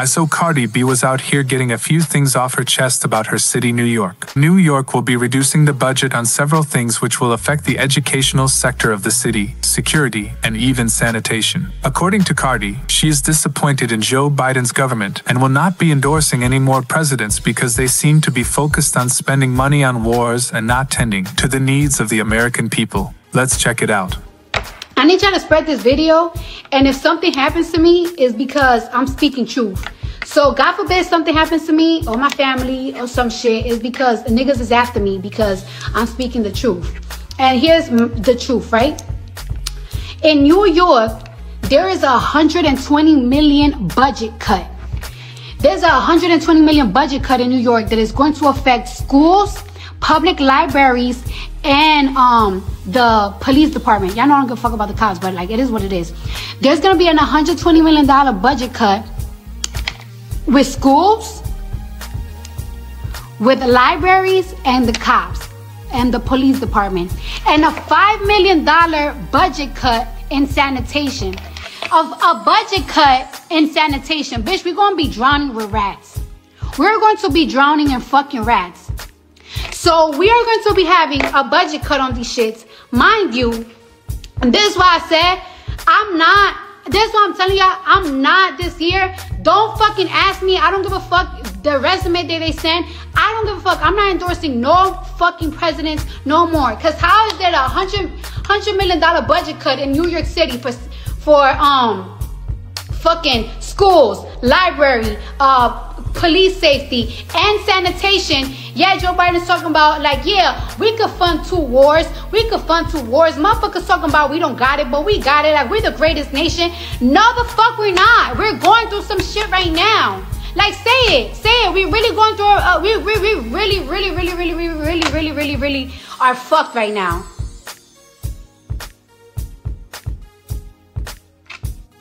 I saw Cardi B was out here getting a few things off her chest about her city, New York. New York will be reducing the budget on several things which will affect the educational sector of the city, security, and even sanitation. According to Cardi, she is disappointed in Joe Biden's government and will not be endorsing any more presidents because they seem to be focused on spending money on wars and not tending to the needs of the American people. Let's check it out. I need y'all to spread this video. And if something happens to me, is because I'm speaking truth. So God forbid something happens to me or my family or some shit is because the niggas is after me because I'm speaking the truth. And here's the truth, right? In New York, there is a 120 million budget cut. There's a 120 million budget cut in New York that is going to affect schools, public libraries, and um the police department. Y'all know I don't give a fuck about the cops, but like it is what it is. There's gonna be an 120 million dollar budget cut with schools, with the libraries, and the cops and the police department, and a five million dollar budget cut in sanitation. Of a budget cut in sanitation, bitch, we're gonna be drowning with rats. We're going to be drowning in fucking rats. So we are going to be having a budget cut on these shits. Mind you, this is why I said I'm not, this is why I'm telling y'all, I'm not this year. Don't fucking ask me. I don't give a fuck the resume that they send. I don't give a fuck. I'm not endorsing no fucking presidents no more. Cause how is there a hundred hundred million dollar budget cut in New York City for for um fucking schools, library, uh police safety, and sanitation. Yeah, Joe Biden's talking about like, yeah, we could fund two wars. We could fund two wars. Motherfuckers talking about we don't got it, but we got it. Like we're the greatest nation. No, the fuck we're not. We're going through some shit right now. Like say it, say it. We really going through. Uh, we, we we really really really really really really really really really are fucked right now.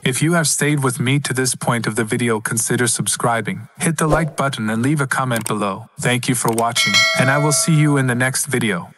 If you have stayed with me to this point of the video consider subscribing, hit the like button and leave a comment below. Thank you for watching, and I will see you in the next video.